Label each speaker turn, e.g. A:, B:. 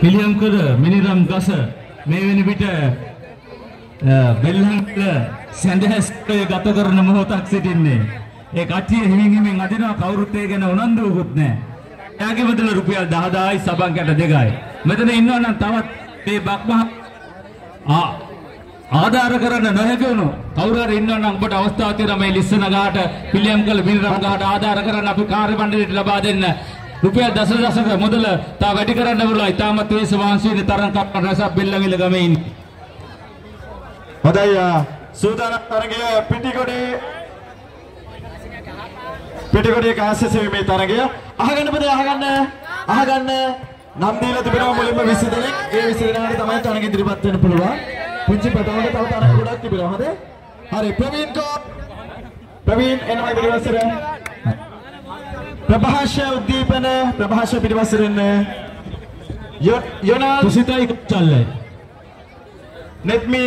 A: පිළියම් කර මිනිරම් ගස මේ වෙන විට බෙල්ලන්ක සැඳහැස්කය ගත කරන මොහොතක් සිටින්නේ. ඒ කට්ටිය හිමින් හිමින් අදිනවා කවුරුත් ඒ ගැන උනන්දුවකුත් නැහැ. එයාගේ බදල රුපියල් 10000යි සබන් කැට දෙකයි. මෙතන ඉන්නවා නම් තවත් මේ බක්මහ ආ ආධාර කරන්න නොහැකි වුණු කවුරු හරි ඉන්නවා නම් ඔබට අවස්ථාවක් තියෙනවා මේ ලිස්සන ගාට පිළියම් කළ බිනරම් ගාට ආධාර කරන්න අපි කාර්ය මණ්ඩලයට ලබා දෙන්න රුපියල් දසදශක මුදල තා වැඩි කරන්න පුළුවන්. ඉතාමත් වේස වහන්සි වෙන තරම් කප්ප රසක් බෙල්ලගිල ගමේ ඉන්නේ.
B: හොඳයි සූදානම් තරගය පිටිකොඩේ. පිටිකොඩේ කාස්‍ය සෙවීමේ තරගය. අහගන්න පදේ අහගන්න. අහගන්න. නම් දීලා තිබෙනවා මුලින්ම 20 දෙනෙක්. ඒ 20 දෙනාට තමයි තරග ඉදිරිපත් වෙන්න පුළුවන්. පුංචි පැටවලට තව තරග ගොඩක් තිබෙනවා. හොඳේ හරි. ප්‍රවීන් කෝ ප්‍රවීන් එනවා ඉදිරිවසර. ප්‍රභාෂ උද්දීපන ප්‍රභාෂ පිටිපස්සෙන් යොනාල්
A: කුසිතයි චල්ලයි.
B: නෙත්මි